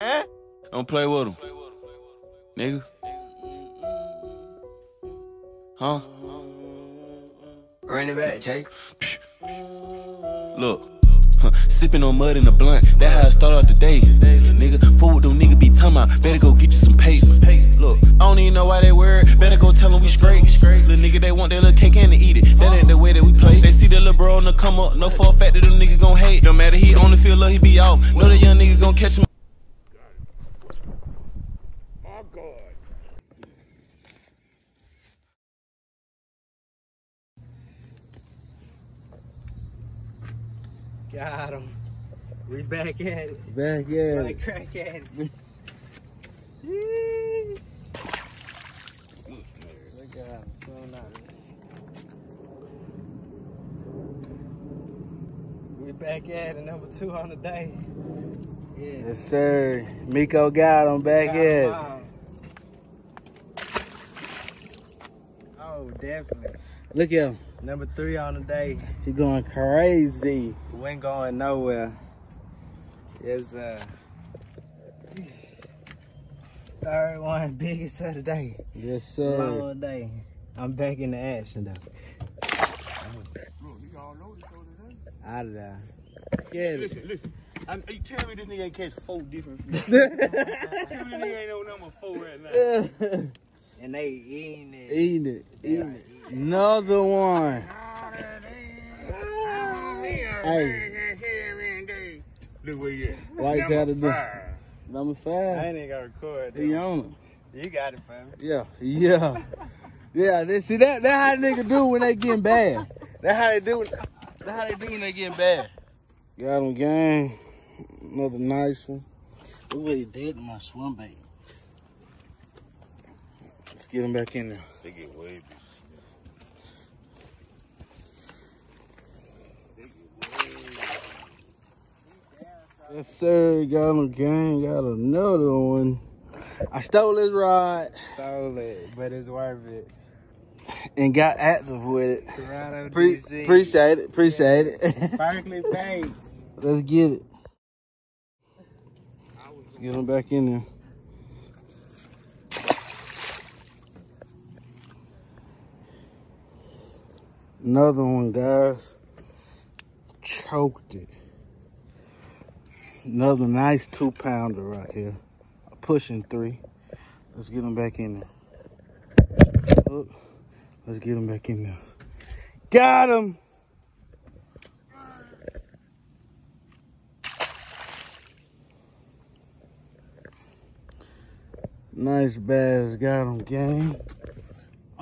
Eh? Don't play with him. Nigga. Huh? Run it back, Jake. Look. Huh, sipping on mud in the blunt. That how I start out the day. Nigga, forward them nigga be talking about. Better go get you some paper. Look, I don't even know why they worried. Better go tell them we straight. Little nigga, they want their little cake and to eat it. That ain't the way that we play. They see the little bro on the come up. No for a fact that them niggas gon' hate. No matter he on the field or he be off. Know the young nigga gon' catch him. My Got him. We back at it. Back yeah. Like crack at it. Look at him. Swimming out. We back at it. Number two on the day. Yeah. Yes, sir. Miko got him back Got at him it. out. Oh, definitely. Look at him. Number three on the day. He going crazy. We ain't going nowhere. Yes, uh. Third one, biggest of the day. Yes, sir. Long day. I'm back in the action though. Out of there. Yeah. Listen, listen. I, you tell me this nigga ain't catch four different fish. tell me this nigga ain't no number four right now. And they eating it. Eating it. They Eating are it. eating Another one. Hey, Look where you at. White got to do. Five. Number I ain't even gonna record He that. on it. You got it, fam. Yeah. Yeah. Yeah. They, see that? That's how niggas do when they getting bad. That's how they do. That's how they do when they getting bad. Got him, gang. Another nice one. Look what he did to my swim bait. Let's get them back in there. They get way big. Yes, sir. Got him, gang. Got another one. I stole his rod Stole it, but it's worth it. and got active with it. Toronto, Pre- DC. appreciate it. Appreciate it. Berkley Baits. Let's get it. Let's get him back in there. Another one, guys. Choked it. Another nice two pounder right here. Pushing three. Let's get him back in there. Look. Let's get him back in there. Got him! Nice bass, got him, gang.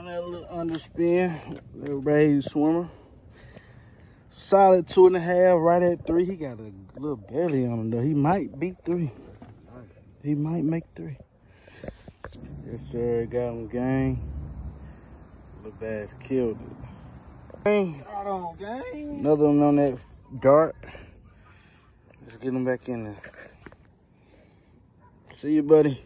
On that little underspin, little Rage Swimmer. Solid two and a half, right at three. He got a little belly on him though. He might beat three. He might make three. Yes, sir, got him, gang. Little bass killed it. Gang, Hold on, gang. Another one on that dart. Let's get him back in there. See you, buddy.